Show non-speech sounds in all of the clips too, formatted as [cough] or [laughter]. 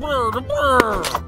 brr, brr.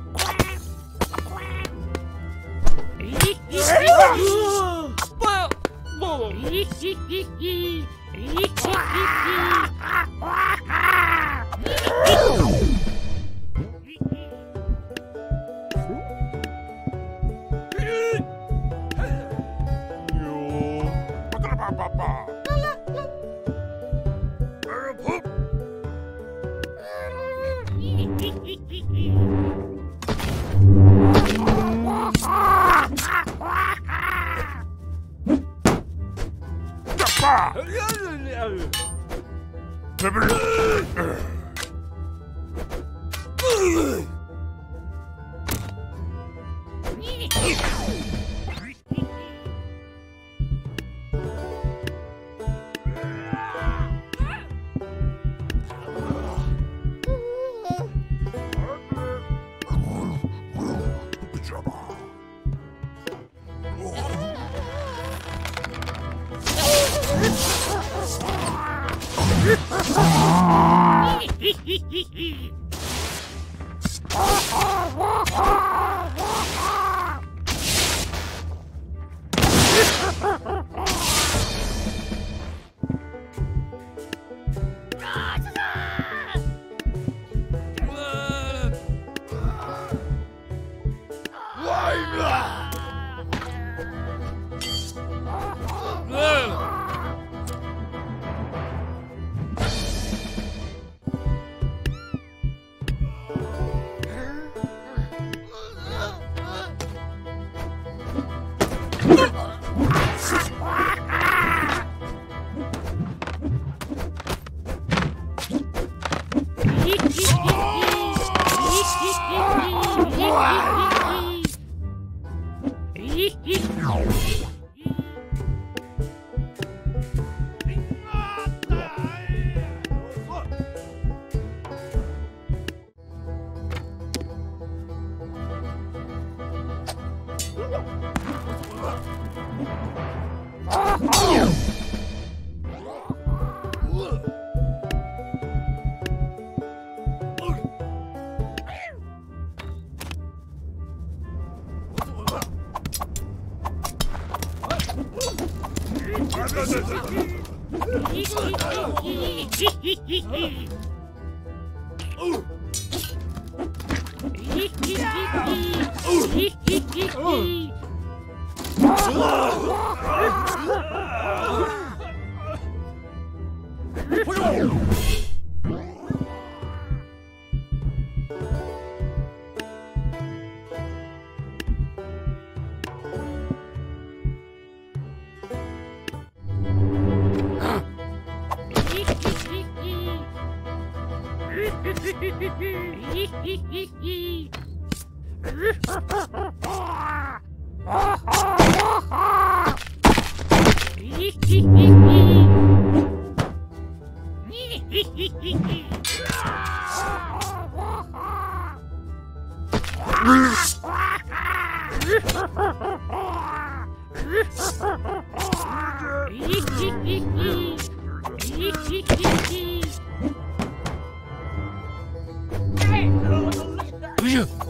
Pepper. Hehehehe [laughs] Oh! Oh! Hee hee hee! Savcı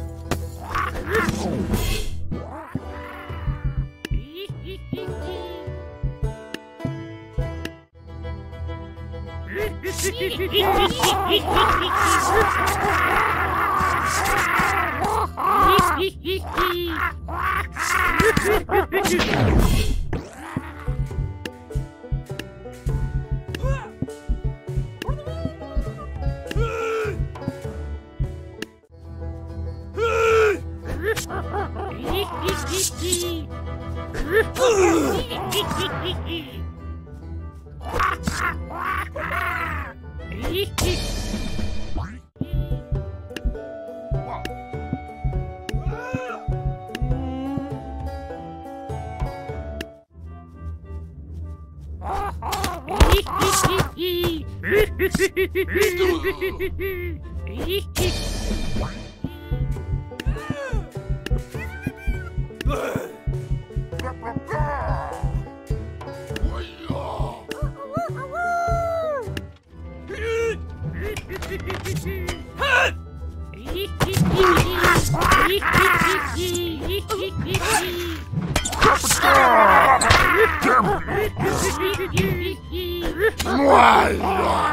Why?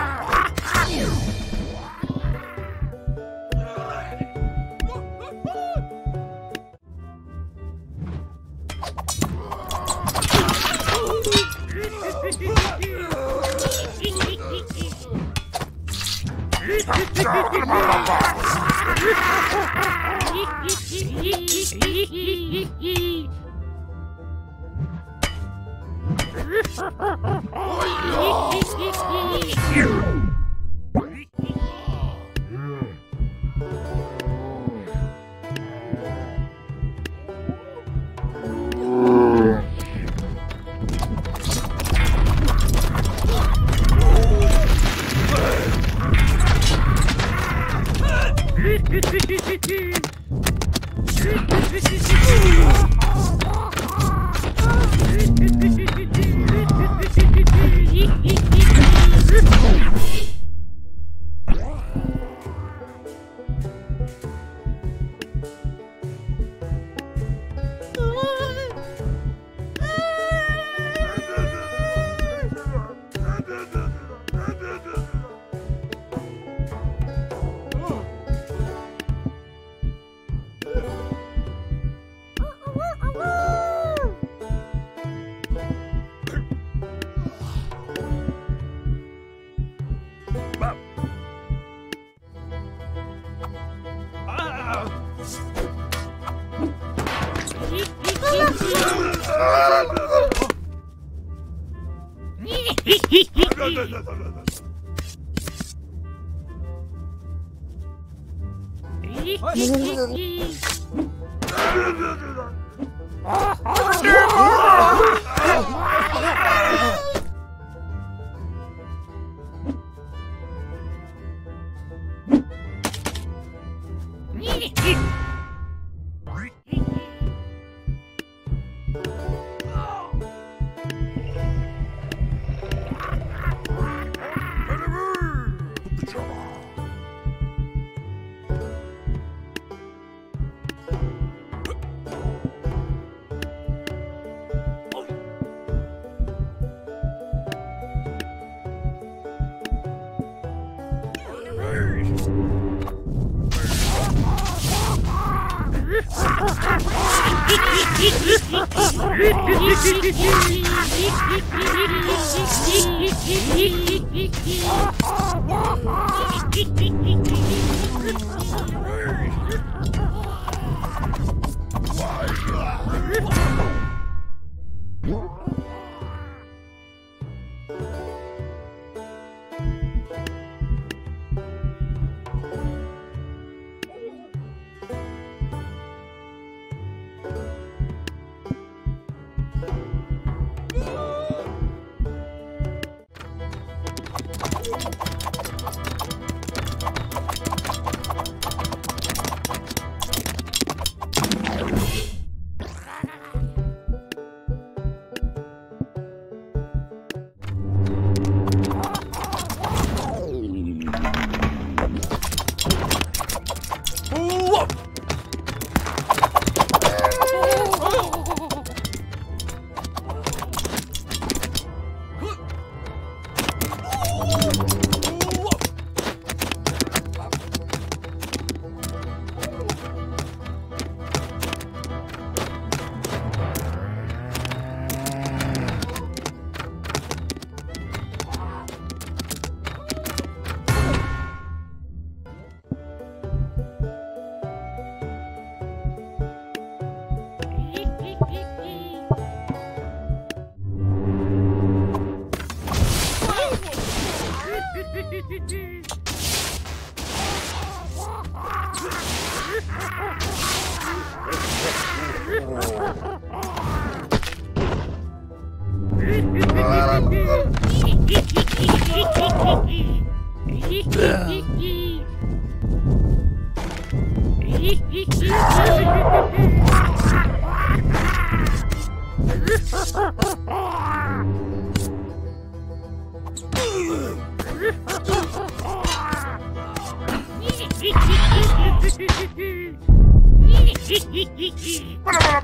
Oh, Ah! [laughs] Oh, [laughs]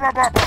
Ah!